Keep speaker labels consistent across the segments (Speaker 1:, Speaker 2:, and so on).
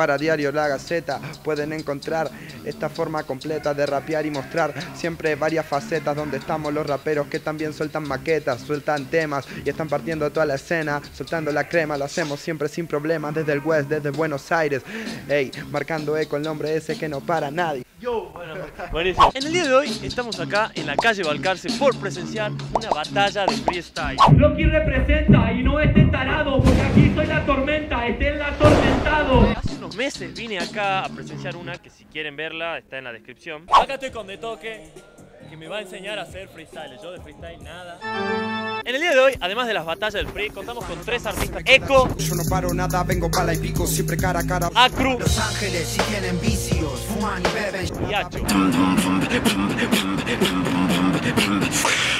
Speaker 1: para Diario La Gaceta. Pueden encontrar esta forma completa de rapear y mostrar siempre varias facetas donde estamos los raperos que también sueltan maquetas, sueltan temas y están partiendo toda la escena, soltando la crema, lo hacemos siempre sin problemas desde el West, desde Buenos Aires. Ey, marcando eco el nombre ese que no para nadie.
Speaker 2: Yo, bueno, buenísimo. En el día de hoy estamos acá en la calle Balcarce por presenciar una batalla de freestyle.
Speaker 3: Loki representa y no esté tarado, porque aquí soy la tormenta, estén atormentado.
Speaker 2: Unos meses vine acá a presenciar una que si quieren verla está en la descripción. Acá estoy con De Toque, que me va a enseñar a hacer freestyle. Yo de freestyle nada. En el día de hoy, además de las batallas del free, contamos con tres artistas: Eco,
Speaker 1: Yo no paro nada, vengo pala y pico, siempre cara a cara.
Speaker 2: Acru
Speaker 4: Los ángeles si tienen vicios, fuman y beben.
Speaker 2: y Hacho.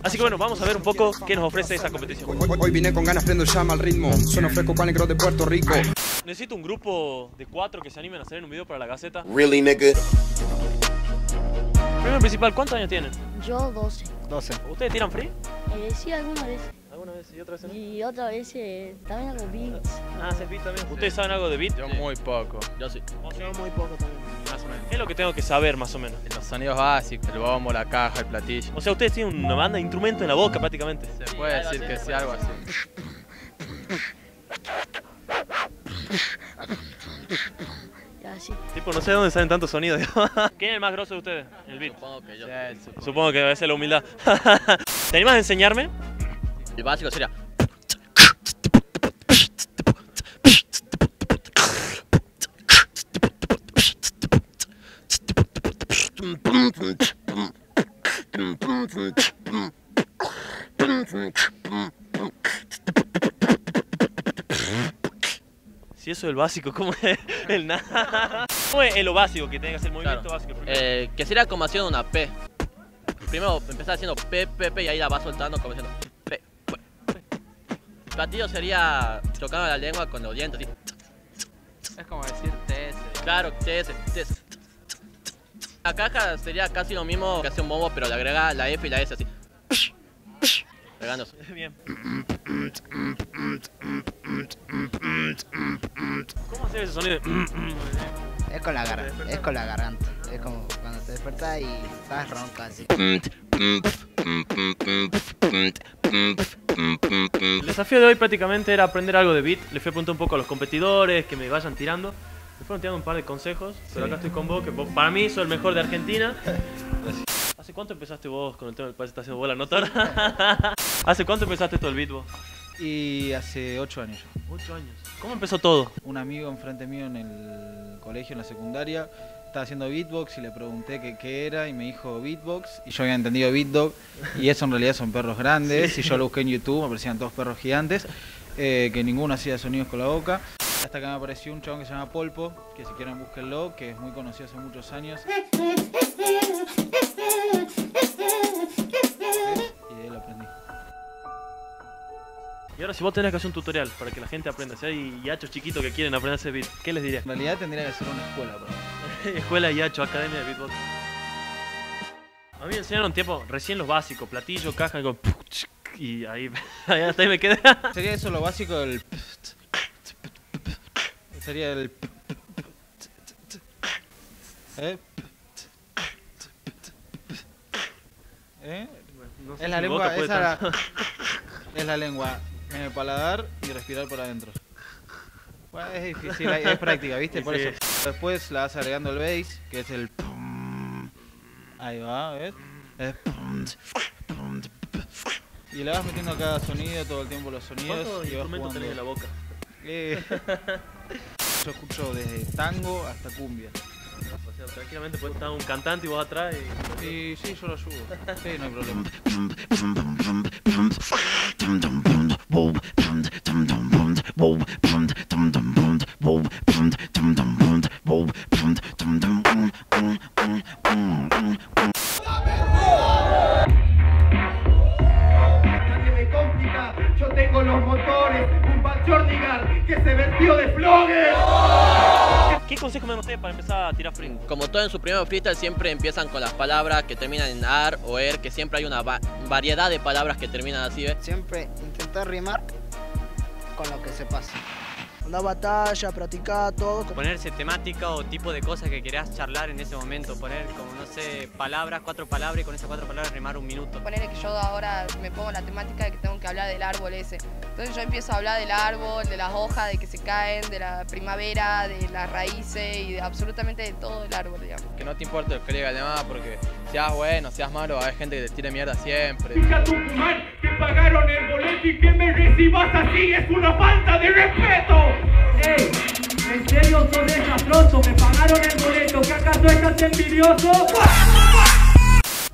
Speaker 2: Así que bueno, vamos a ver un poco qué nos ofrece esta competición.
Speaker 1: Hoy, hoy vine con ganas, prendo llama al ritmo. Sueno fresco, cual negro de Puerto Rico.
Speaker 2: Necesito un grupo de cuatro que se animen a hacer un video para la Gaceta.
Speaker 5: Really, nigga?
Speaker 2: Primero principal, ¿cuántos años tienen?
Speaker 6: Yo 12.
Speaker 1: 12.
Speaker 2: ¿Ustedes tiran free?
Speaker 6: Eh, sí, alguna vez.
Speaker 2: ¿Alguna vez y otra vez no?
Speaker 6: Y otra vez eh, también hago beats.
Speaker 2: Ah, haces beat también. ¿Ustedes saben algo de beat?
Speaker 7: Yo muy poco.
Speaker 2: Yo sí.
Speaker 6: Yo muy poco también.
Speaker 7: Más o menos.
Speaker 2: ¿Qué es lo que tengo que saber más o menos?
Speaker 7: Los sonidos básicos, el bombo, la caja, el platillo.
Speaker 2: O sea, ustedes tienen una banda de instrumentos en la boca prácticamente.
Speaker 7: Se puede decir que sí, algo así.
Speaker 2: Tipo, no sé de dónde salen tantos sonidos. ¿Quién es el más grosso de ustedes? El beat.
Speaker 7: Supongo que yo.
Speaker 2: Supongo que debe ser la humildad. ¿Te animas a enseñarme?
Speaker 7: El básico sería.
Speaker 2: Si eso es el básico, ¿cómo es el nada? ¿Cómo es lo básico que tenga que hacer el movimiento
Speaker 8: Claro.
Speaker 2: básico?
Speaker 8: Eh, que sería como haciendo una P. Primero empezar haciendo P, P, P y ahí la vas soltando como haciendo P, P, P. El platillo sería chocando la lengua con los dientes. así.
Speaker 7: Es como decir TS.
Speaker 8: Claro, TS, TS. La caja sería casi lo mismo que hace un bombo, pero le agrega la F y la S así. Pegándose.
Speaker 2: Bien. ¿Cómo hacer ese sonido?
Speaker 9: Es con la garganta, es con la garganta. Es como cuando te despertas y estás ronca así.
Speaker 2: El desafío de hoy prácticamente era aprender algo de beat. Le fui a preguntar un poco a los competidores que me vayan tirando. Me fueron tirando un par de consejos, pero acá estoy con vos, que vos, para mí sos el mejor de Argentina. ¿Hace cuánto empezaste vos con el tema del país? ¿Estás haciendo bola notar? ¿Hace cuánto empezaste todo el beat vos?
Speaker 10: Y hace 8 años.
Speaker 2: Ocho años. ¿Cómo empezó todo?
Speaker 10: Un amigo enfrente mío en el colegio, en la secundaria, estaba haciendo beatbox y le pregunté qué era y me dijo beatbox. Y yo había entendido beatdog y eso en realidad son perros grandes. Y yo lo busqué en YouTube, me parecían todos perros gigantes, eh, que ninguno hacía sonidos con la boca. Hasta que me apareció un chabón que se llama Polpo, que si quieren búsquenlo, que es muy conocido hace muchos años. Y de él aprendí.
Speaker 2: Y ahora si vos tenés que hacer un tutorial para que la gente aprenda, si hay yachos chiquitos que quieren aprender ese beat, ¿qué les dirías?
Speaker 10: En realidad tendría que ser una escuela mí.
Speaker 2: Escuela Yacho, Academia de Beatbox. A mí me enseñaron tiempo, recién los básicos, platillo, caja, y, y ahí, ahí hasta ahí me quedé.
Speaker 10: Sería eso lo básico del. Sería el. ¿Eh? ¿Eh?
Speaker 2: No sé
Speaker 10: Es la lengua, esa es la lengua en el paladar y respirar por adentro. Bueno, es difícil, es práctica, ¿viste? Por
Speaker 2: sí.
Speaker 10: eso. Después la vas agregando el bass, que es el. Ahí va, ¿ves? Es y le vas metiendo cada sonido, todo el tiempo los sonidos.
Speaker 2: ¿Cuántos
Speaker 10: y vas
Speaker 2: instrumentos tenés en la
Speaker 10: jugando.
Speaker 2: boca?
Speaker 10: Eh, yo escucho desde tango hasta cumbia.
Speaker 2: O sea, tranquilamente puede estar un cantante y vos atrás y...
Speaker 10: Y sí, yo lo ayudo. Sí, no hay problema.
Speaker 3: Nadie me complica, yo tengo los motores, Bachornigar que se vestió de flores.
Speaker 2: ¿Qué consejo me dan ustedes para empezar a tirar free?
Speaker 8: Como todo en su primer freestyle siempre empiezan con las palabras que terminan en ar o er, que siempre hay una va- variedad de palabras que terminan así, ¿ves?
Speaker 9: Siempre intentar rimar con lo que se pasa.
Speaker 5: Andar a batalla, practicar todo.
Speaker 11: Ponerse temática o tipo de cosas que querás charlar en ese momento. Poner como, no sé, palabras, cuatro palabras y con esas cuatro palabras remar un minuto.
Speaker 12: Poner que yo ahora me pongo la temática de que tengo que hablar del árbol ese. Entonces yo empiezo a hablar del árbol, de las hojas, de que se caen, de la primavera, de las raíces y de absolutamente de todo el árbol, digamos.
Speaker 7: Que no te importe lo que diga el demás, porque seas bueno, seas malo, hay gente que te tire mierda siempre.
Speaker 3: Pagaron el boleto y que me recibas así es una falta de respeto. ¡Ey! ¿En serio sos desastroso? ¿Me pagaron el boleto? ¿Que acaso estás envidioso?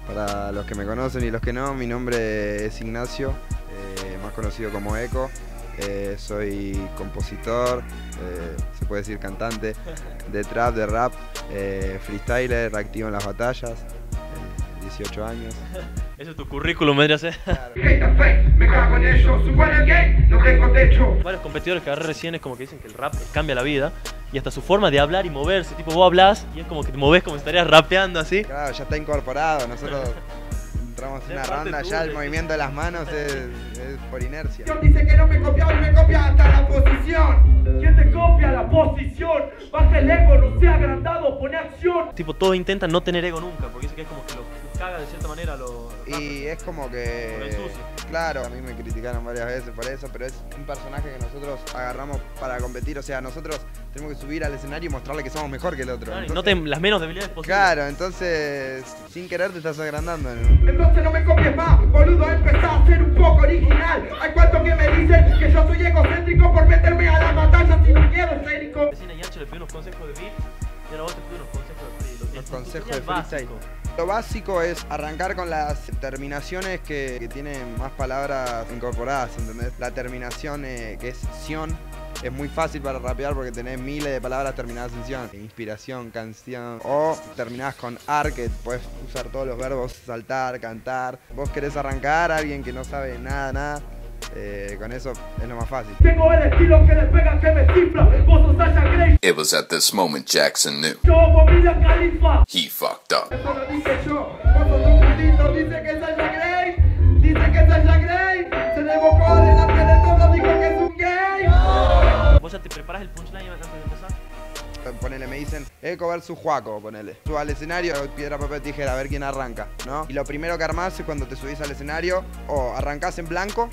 Speaker 1: Para los que me conocen y los que no, mi nombre es Ignacio, eh, más conocido como Eco. Eh, soy compositor, eh, se puede decir cantante de trap, de rap, eh, freestyler, activo en las batallas, eh, 18 años.
Speaker 2: Ese es tu currículum, vendría a ser.
Speaker 3: Me cago en ellos, suban el gay, no tengo techo.
Speaker 2: Varios competidores que agarré recién es como que dicen que el rap cambia la vida y hasta su forma de hablar y moverse. Tipo, vos hablas y es como que te moves como si estarías rapeando así.
Speaker 1: Claro, ya está incorporado, nosotros entramos en una ronda, ya el movimiento de las manos es, es por inercia.
Speaker 3: Dice que no me copiaba y me copia hasta la posición. ¿Quién te copia la posición? Baja el ego, no sea agrandado, pone acción.
Speaker 2: Tipo, todos intentan no tener ego nunca porque dicen que es como que lo caga de cierta manera lo.
Speaker 1: Y es como
Speaker 2: Por
Speaker 1: que.
Speaker 2: el sucio.
Speaker 1: Claro, a mí me criticaron varias veces por eso, pero es un personaje que nosotros agarramos para competir. O sea, nosotros tenemos que subir al escenario y mostrarle que somos mejor que el otro.
Speaker 2: Claro,
Speaker 1: Entonces-
Speaker 2: no te, las menos debilidades posibles.
Speaker 1: Claro, entonces sin querer te estás agrandando.
Speaker 3: Entonces no me copies más, boludo, empezá a ser un poco original. Hay cuantos que me dicen que yo soy egocéntrico por meterme a la batalla sin un miedo escénico.
Speaker 2: Recién a Yacho le pidió unos consejos de beat y ahora vos te pido unos consejos de free.
Speaker 1: Los consejos de freestyle. Lo básico es arrancar con las terminaciones que, tienen más palabras incorporadas, ¿entendés? La terminación eh, que es sion es muy fácil para rapear porque tenés miles de palabras terminadas en sion. Inspiración, canción. O terminadas con ar, que puedes usar todos los verbos, saltar, cantar. Vos querés arrancar a alguien que no sabe nada, nada. Eh, con eso es lo más fácil.
Speaker 3: Tengo el estilo que le pega, que me cifra. Vos sos Sasha Grey,
Speaker 13: It was at this moment Jackson knew
Speaker 3: yo Bomila Califa.
Speaker 13: he fucked up.
Speaker 3: Eso lo dije yo. Vos sos un putito, dice que es Sasha Grey. Dice que es Sasha Grey. Se desbocó delante de todo, dijo que es un gay.
Speaker 2: Vos ya te preparas el punchline antes de empezar.
Speaker 1: Ponele, me dicen Eco versus Juaco, ponele. Tú al escenario, piedra, papel, tijera, a ver quién arranca, ¿no? Y lo primero que armás es cuando te subís al escenario, o arrancás en blanco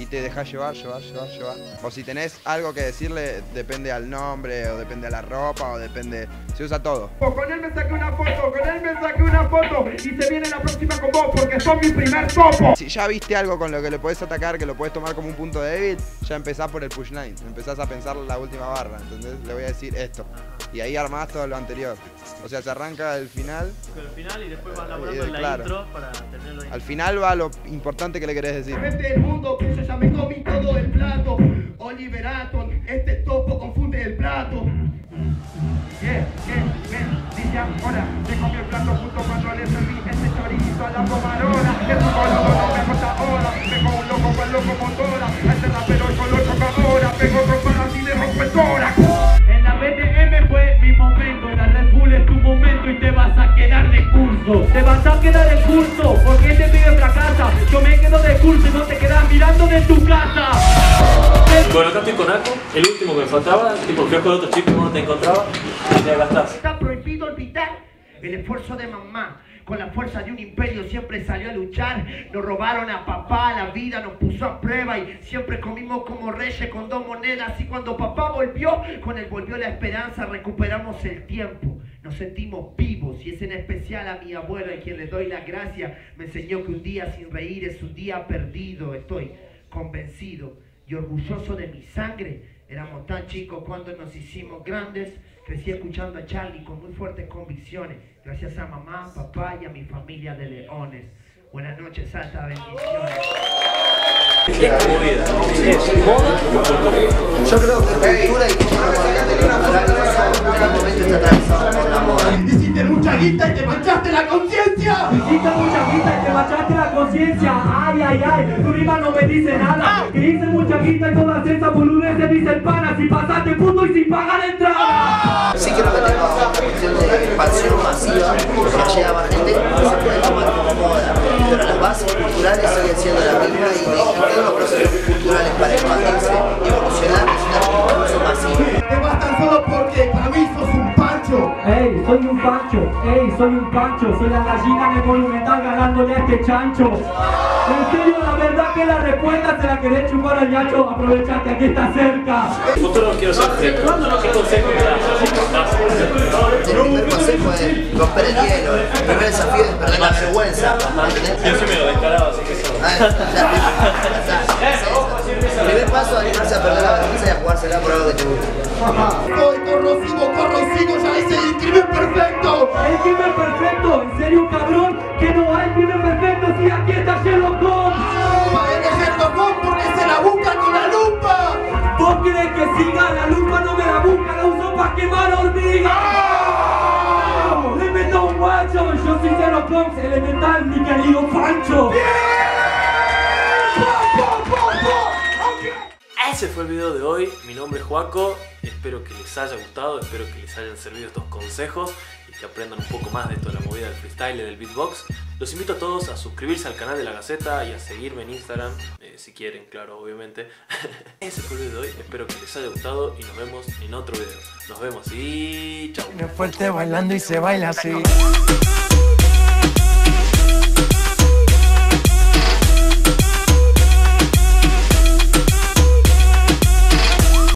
Speaker 1: y te dejás llevar, llevar, llevar, llevar. O si tenés algo que decirle, depende al nombre, o depende a la ropa, o depende. Se usa todo.
Speaker 3: Con él me saqué una foto, con él me saqué una foto. Y se viene la próxima con vos porque son mi primer topo.
Speaker 1: Si ya viste algo con lo que le podés atacar, que lo podés tomar como un punto débil, ya empezás por el push line. Empezás a pensar la última barra, ¿entendés? Le voy a decir esto. Y ahí armás todo lo anterior. O sea, se arranca el final.
Speaker 2: Con el final y después vas laburando en la
Speaker 1: claro.
Speaker 2: intro para terminarlo ahí.
Speaker 1: Al final va lo importante que le querés decir.
Speaker 3: El mundo que me comí todo el plato. Oliver Atom, este topo confunde el plato. A quedar de curso, porque este pibe fracasa. Yo me quedo de curso y no te quedas mirando de tu casa.
Speaker 2: Bueno, acá estoy con Aco, el último que me faltaba, tipo el fiasco de otro chico que no te encontraba y te gastás.
Speaker 3: Está prohibido olvidar el esfuerzo de mamá. Con la fuerza de un imperio siempre salió a luchar. Nos robaron a papá, la vida nos puso a prueba y siempre comimos como reyes con dos monedas. Y cuando papá volvió, con él volvió la esperanza, recuperamos el tiempo. Nos sentimos vivos y es en especial a mi abuelo, a quien le doy las gracias. Me enseñó que un día sin reír es un día perdido. Estoy convencido y orgulloso de mi sangre. Éramos tan chicos cuando nos hicimos grandes. Crecí escuchando a Charlie con muy fuertes convicciones. Gracias a mamá, papá y a mi familia de leones. Buenas noches, alta bendiciones.
Speaker 14: Yo creo que cultura y en momento está atravesado por la moda.
Speaker 3: Hiciste mucha guita y te manchaste la conciencia. Hiciste mucha guita y te manchaste la conciencia. Ay, ay, ay, tu rima no me dice nada. Que hice mucha guita y todas esas boludeces dicen panas. Si pasaste punto y sin pagar entrada.
Speaker 14: Sí creo que tenga una cuestión de expansión masiva, que llega más gente, las bases culturales siguen siendo las mismas y todos los procesos culturales para expandirse y evolucionar es una mucho masivo.
Speaker 15: Te bastan solo porque para mí sos un pancho. Ey, soy un pancho, ey, soy un pancho, soy la gallina de Monumental ganándole a este chancho. En serio, la verdad que la respuesta se la querés chupar al ñacho, aprovechate, aquí está cerca.
Speaker 2: Futuro quiero ser jefe. ¿Qué consejo me das?
Speaker 14: El primer consejo es romper el hielo. El primer desafío es perder la vergüenza.
Speaker 2: Yo soy medio descarado, así que eso.
Speaker 14: Ah, primer paso es animarse a perder la vergüenza y a jugársela por algo que te gusta.
Speaker 15: Soy corro, sigo, corro, sigo, ya hice el crimen perfecto. El crimen perfecto, en serio cabrón, que no hay crimen perfecto si aquí está Sherlock Holmes. Es Sherlock Holmes porque se la busca con la lupa. ¿Vos querés que siga? La lupa no me la busca, la uso para quemar hormigas. Le meto un guacho, yo soy Sherlock Holmes, elemental, mi querido Pancho.
Speaker 2: Ese fue el video de hoy. Mi nombre es Juaco. Espero que les haya gustado, espero que les hayan servido estos consejos y que aprendan un poco más de esto de la movida del freestyle y del beatbox. Los invito a todos a suscribirse al canal de La Gaceta y a seguirme en Instagram, eh, si quieren, claro, obviamente. Ese fue el video de hoy. Espero que les haya gustado y nos vemos en otro video. Nos vemos y chao.
Speaker 16: fuerte bailando y se baila así.